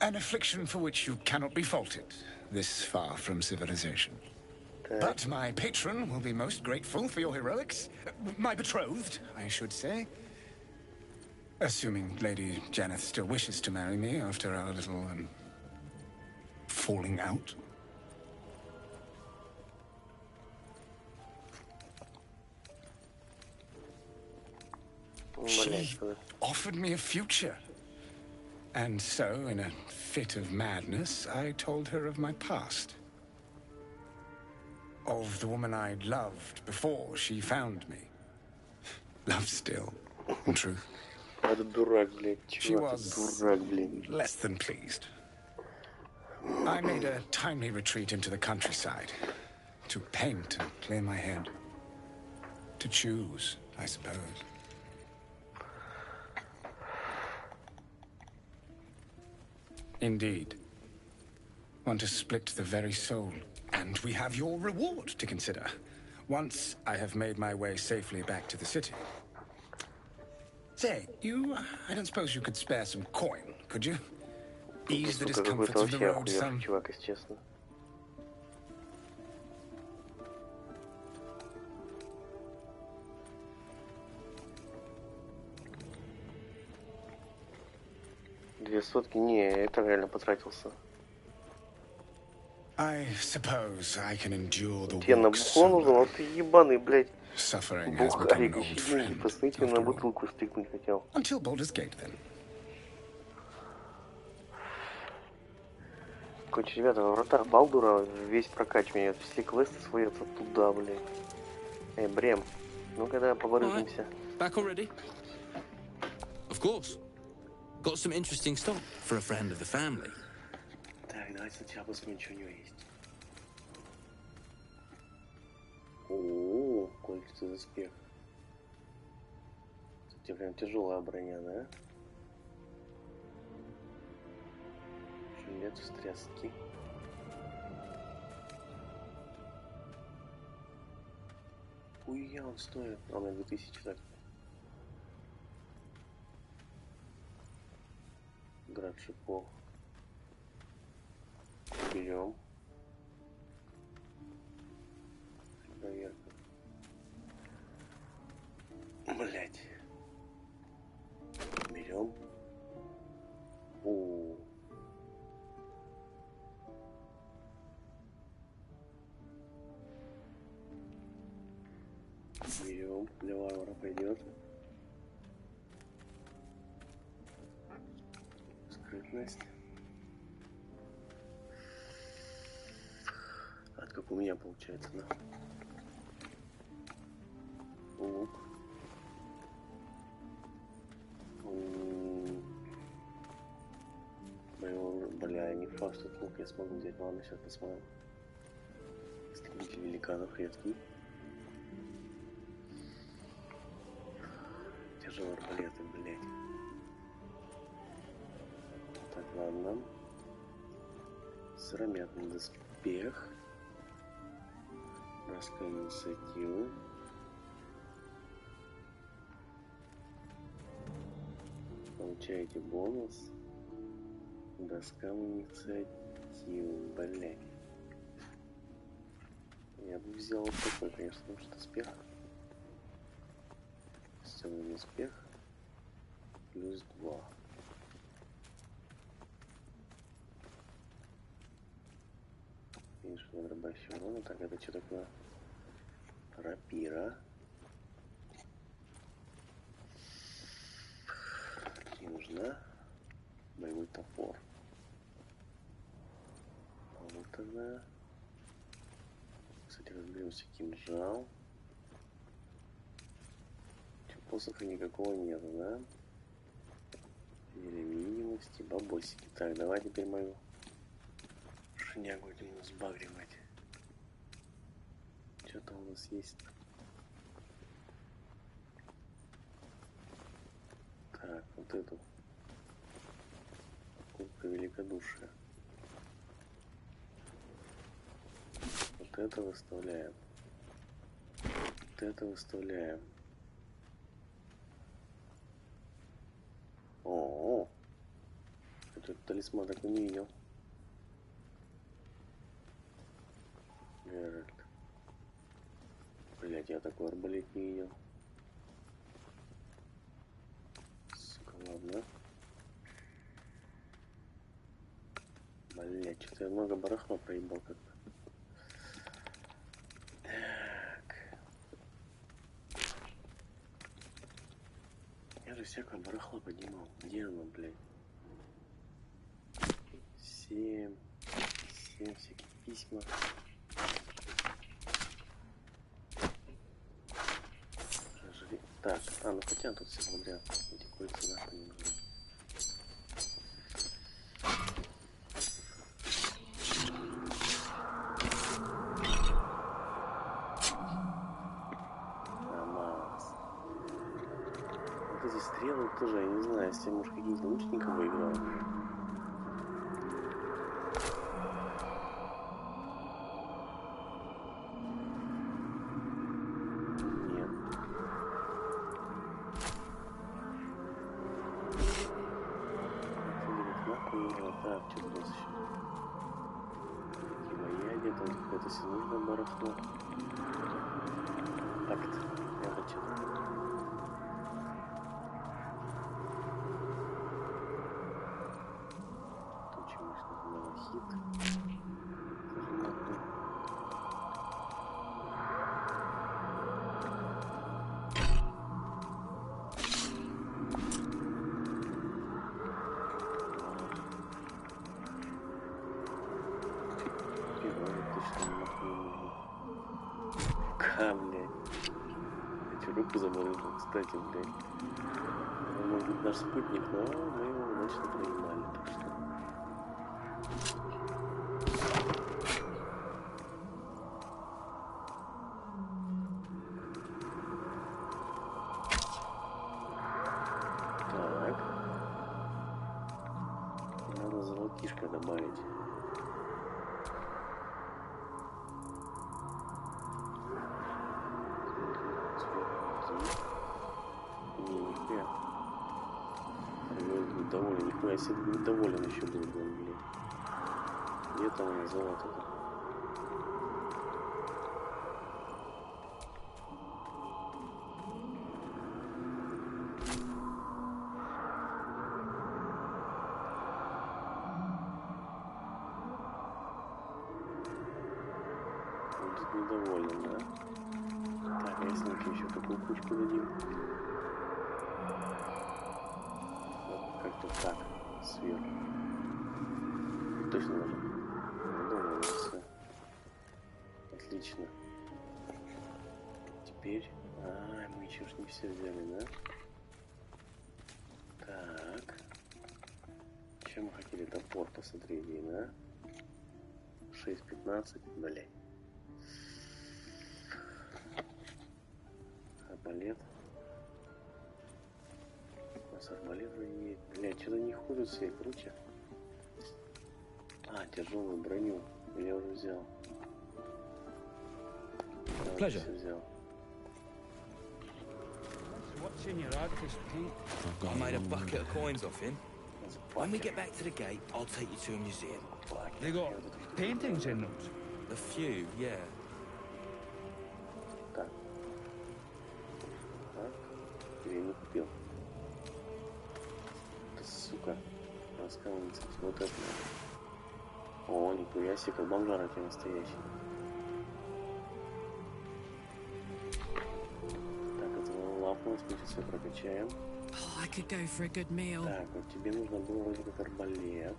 An affliction for which you cannot be faulted, this far from civilization. Так. But my patron will be most grateful for your heroics. Uh, My betrothed, I should say. Assuming Lady Janeth still wishes to marry me after our little, um, falling out. She offered me a future. And so, in a fit of madness, I told her of my past. Of the woman I'd loved before she found me. Love still, in truth. Это дурак, блядь. She Чувак, was ты дурак, блин. less than pleased. I made a timely retreat into the countryside to paint and clear my head. To choose, I suppose. Indeed. Want to split the very soul. And we have your reward to consider. Once I have made my way safely back to the city. Say, you. I don't suppose you could spare some coin, could you? Ease the discomforts of the road some. чувак, если честно. Две сотки? Не, это реально потратился. I suppose I can endure the Тебе на бухло solo. Вот ты ебаный, блядь. Деньги, friend. посмотрите, на бутылку стыкнуть хотел. Until Baldur's Gate, then. Короче, ребята, во вратах Балдура весь прокачивание, все квесты сводятся туда, блядь. Эй, Брем, ну-ка давай поборызимся. Back already? Of course. Got some interesting stuff for a friend of the family. Так, давайте сначала посмотрим, что у него есть. О, кольца доспех. Кстати, прям тяжелая броня, да? Жилет встряски. Хуя он стоит. А, на 2000 так. Град шипов. Берем. Проверка. Блять. Берем. О. Берем. Для варвара пойдет. Скрытность. От как у меня получается, да? Лук. Факт, что этот лук я смогу взять. Ладно, сейчас посмотрим. Истребитель великанов редкий. Тяжелые арбалеты, блядь. Так, ладно. Сыромятный доспех. Доска инициативы. Получаете бонус. Доска инициативы, блядь. Я бы взял вот такой, конечно, потому что доспех. Стены доспех. Плюс два. Видишь, дробащий урона. Так, это что такое? Рапира. Не нужна. Боевой топор. Тогда... Кстати, разберемся. Кинжал. Посоха никакого нету, да? Или видимости, бабосики. Так, давай теперь мою шнягу будем сбагривать. Что-то у нас есть. Так, вот эту. Кубка великодушия. Вот это выставляем. Вот это выставляем. О, -о, -о. этот талисман такой не видел. Блять, я такой арбалет не видел. Сука, ладно. Блять, что-то я много барахла проебал как-то. Так. Я же всякое барахло поднимал. Где оно, блядь? Семь. Семь всякие письма. Так, а, ну хотя тут все подряд. Эти кольца нахуй не нужны. Намаз. Вот эти стрелы тоже, я не знаю, если может каких-то лучников выиграл. Чё, руку заморозил, кстати, блядь. Он может быть наш спутник, но мы его удачно проебали, так что... Так. Надо золотишко добавить. Торговец будет доволен. Нихуя себе будет доволен еще был, блин, блин. Где там золото-то? Будет недоволен, да? Так, а если мы еще такую кучку как-то так, сверху. Точно ну все. Отлично. Теперь... А, мы еще ж не все взяли, да? Так. Чем мы хотели? Топор посмотреть, да? 6.15, блядь. Ходят все круче. А, тяжелую броню. Я уже взял. Я уже всё взял. What's in your paint? I made a bucket of coins off him. When we get back to the gate, I'll take you to a museum. They got paintings in those. A few, yeah. Так. Так. Или Раскалывается. Вот это. О, нихуя себе, как бомжара тебе настоящий. Так, это лапу, мы все прокачаем. Oh, I could go for a good meal. Так, вот тебе нужно было вроде как арбалет.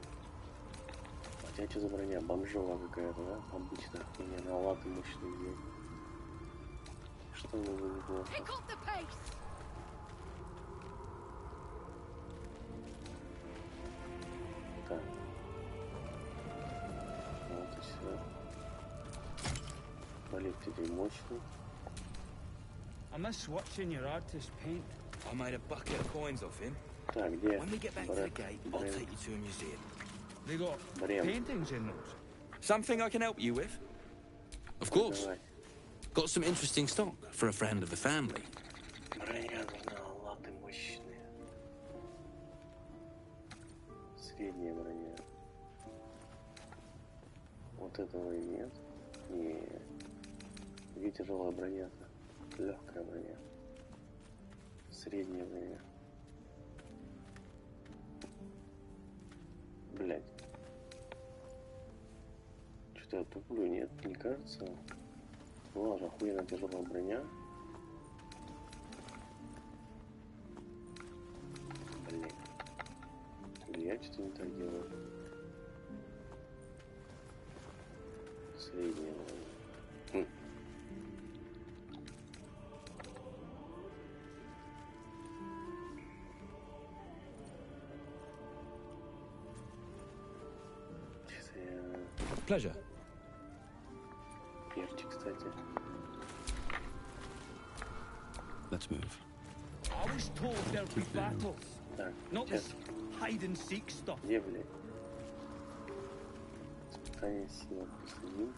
А у тебя что за броня? Бомжова какая-то, да? Обычная хуйня. На латы мощный взять. Что было miss what's in your artist paint. I made a bucket of coins off him. Так, где? When we get back to the Брат, gate, I'll Брем. take you to a museum. They got Брем. paintings in those. Something I can help you with? Of course. Давай. Got some interesting stock for a friend of the family. Броня нужна, латы мощные. Средняя броня. Вот этого и нет. Нет. Где тяжелая броня-то? Легкая броня. Средняя броня. Блять. Что-то я туплю, нет, не кажется. Ну ладно, охуенно тяжелая броня. Блин. Я что-то не так делаю. Броня. Pleasure. Перчик, кстати. Let's move. I was told there'd be battles. Так, Not сейчас. this hide and seek stuff. Где, блядь? Испытание силы последним.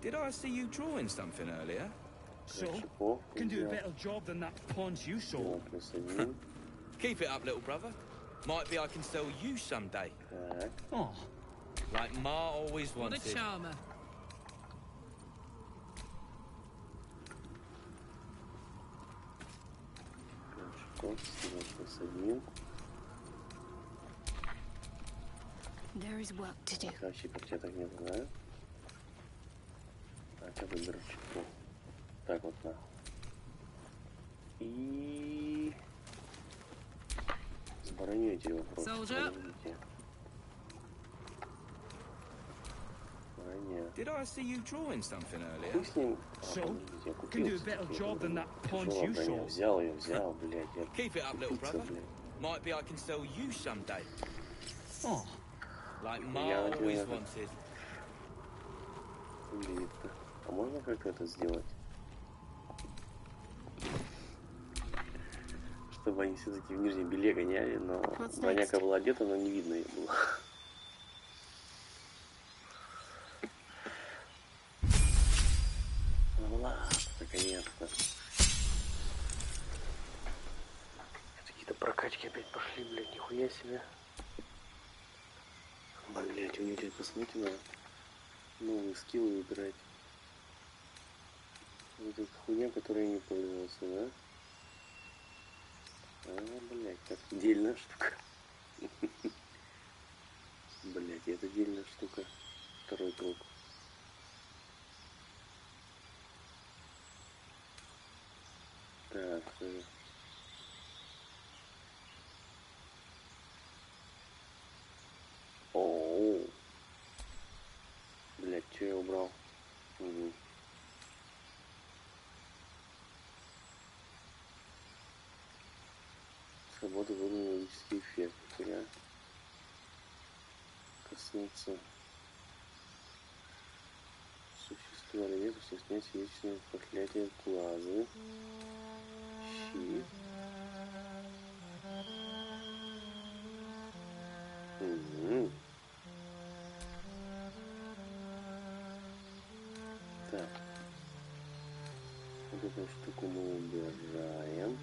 Did I see you drawing something earlier? So, Шипов. can do a взял. better job than that pawn's you Сила sold. плюс один. Keep it up, little brother. Might be I can sell you someday. Так. Oh, Like Ma always What a wanted. charmer. There is work to do. Так, вообще перчаток нет, да? Так, я выберу шипов. Так вот на. И... С броней эти вопросы. Soldier. Подождите. Броня. Did I see you drawing something earlier? Хуй с ним. А, So, я can do a better job than that Тяжелая you sold. Взял ее, взял, блядь. Я Keep it up, little brother. блядь. Might be I can sell you someday. oh. Like Ma always wanted. Выглядит-то. А можно как-то это сделать? Чтобы они все-таки в нижнем белье гоняли, но броняка была одета, но не видно ее было. Ну ладно, наконец-то. Какие-то прокачки опять пошли, блядь, нихуя себе. Блядь, у Мне надо. Новые скиллы выбирать. Вот эта хуйня, которой я не пользовался, да? А, блядь, как дельная штука. Блядь, это дельная штука. Второй круг. Так, э, Оу. Блять, что я убрал? Угу. Свобода выполнена магический эффект. Я коснуться существа или нет, если снять вечное проклятие глаза. Щит. Угу. Так. Вот эту штуку мы убираем.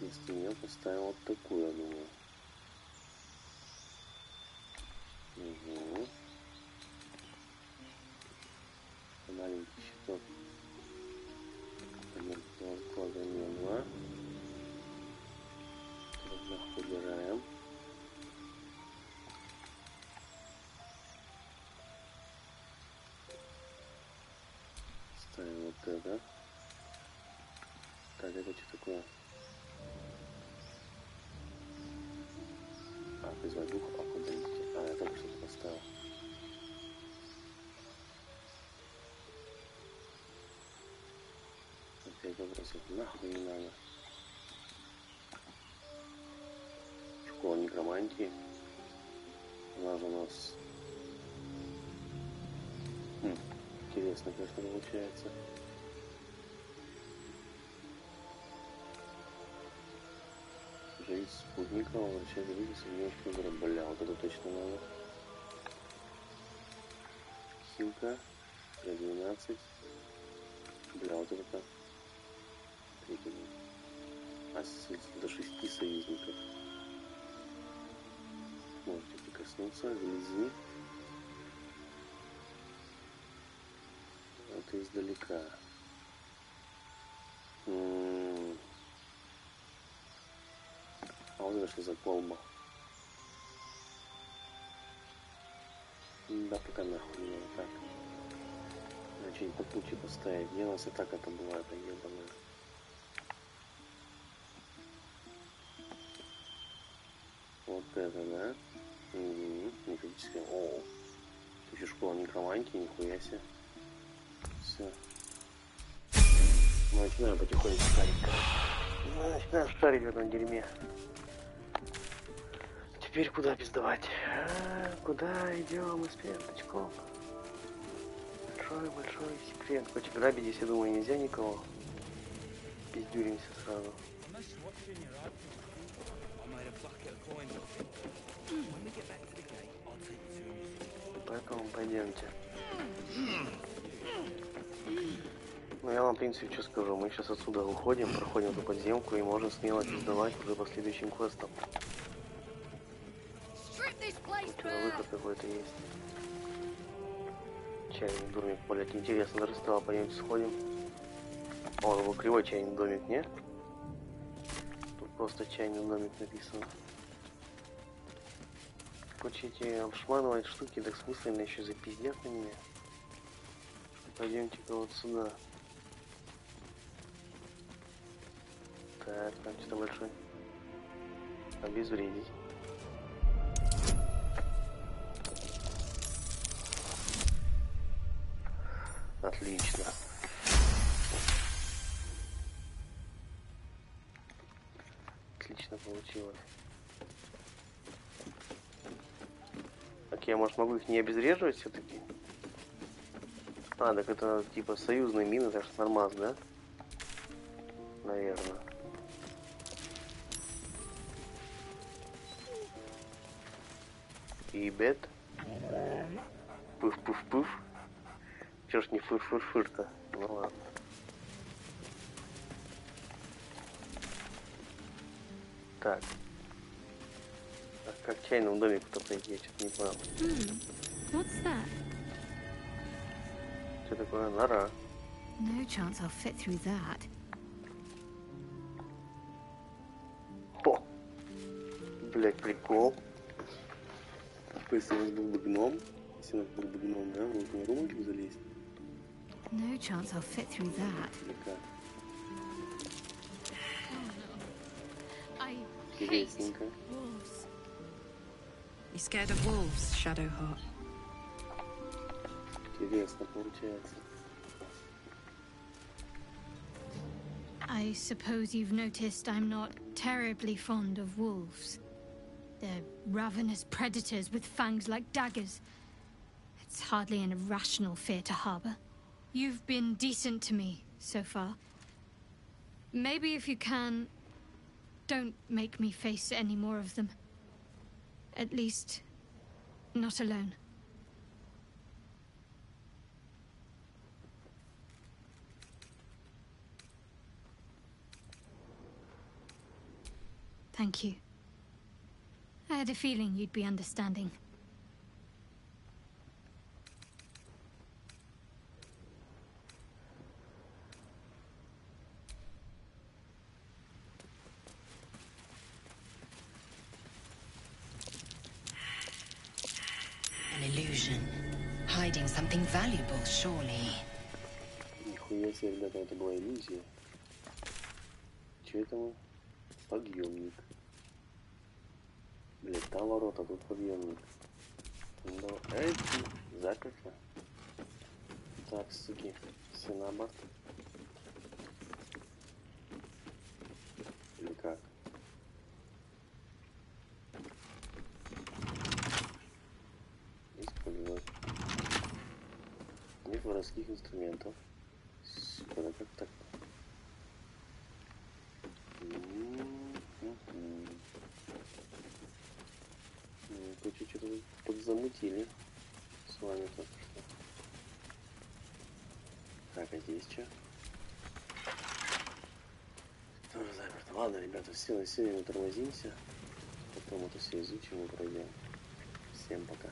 Вместо нее поставим вот такую, я думаю. Опять вопросов нахуй не надо. Школа некромантии. Она же у нас... Хм, интересно, конечно, получается. Жизнь спутника возвращает люди с выбора. Бля, вот это точно надо. Хилка. 12. Бля, вот это так. Третий. А до шести союзников. Можете прикоснуться, вблизи. Это издалека. А вот это что за колба? Да пока нахуй мне вот так. Что-нибудь по пути поставить. Где у нас и так это бывает, а ебаная. Некромантии, нихуя себе. Все. Мы начинаем потихоньку шарить. Мы начинаем шарить в этом дерьме. Теперь куда пиздовать? А, куда идем из пенточков? Большой-большой секрет. Хоть грабить здесь, я думаю, нельзя никого. Пиздюримся сразу. Поэтому пойдемте. Ну, я вам, в принципе, что скажу. Мы сейчас отсюда уходим, проходим эту подземку и можем смело пиздовать уже по следующим квестам. Выход какой-то есть. Чайный домик, блять, интересно, даже стало, пойдемте сходим. О, ну кривой чайный домик, не? Тут просто чайный домик написано. Эти обшманывать штуки, так смысленно еще запиздят на меня. Пойдемте-ка вот сюда. Так, там что-то большой. Обезвредить. Отлично. Отлично получилось. Так я, может, могу их не обезвреживать все-таки? А, так это типа союзные мины, так что нормас, да? Наверное. И бет. Пыф-пыф-пыф. Чё ж не фыр-фыр-фыр-то? Ну ладно. Так. Так, Как к чайному домику-то пройти, я что-то не понял. Hmm. What's that? Что такое? Нора. No chance I'll fit through that. О! Блять, прикол. Если у нас был бы гном, если у нас был бы гном, да, мы бы не могли бы залезть. No chance I'll fit through that. Или как? I hate Интересненько. wolves. You scared of wolves, Shadowheart? Интересно получается. I suppose you've noticed I'm not terribly fond of wolves. They're ravenous predators with fangs like daggers. It's hardly an irrational fear to harbor. You've been decent to me so far. Maybe if you can, don't make me face any more of them. At least, not alone. Thank you. I had a feeling you'd be understanding. Hiding something valuable, surely. Нихуя себе, ребята, это была иллюзия. Че это мы? Подъемник. Блять, там ворота, тут подъемник. Ну, эти заперто. Так, суки, все на борт. Нет воровских инструментов. Сука, да как так? М-м-м. Ну, что-то вы подзамутили с вами только что. Так, а здесь что? Тоже заперто. Ладно, ребята, все, на сегодня мы тормозимся. Потом это все изучим и пройдем. Всем пока.